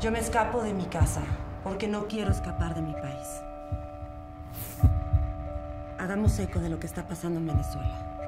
Yo me escapo de mi casa porque no quiero escapar de mi país. Hagamos eco de lo que está pasando en Venezuela.